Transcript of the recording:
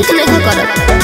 していたの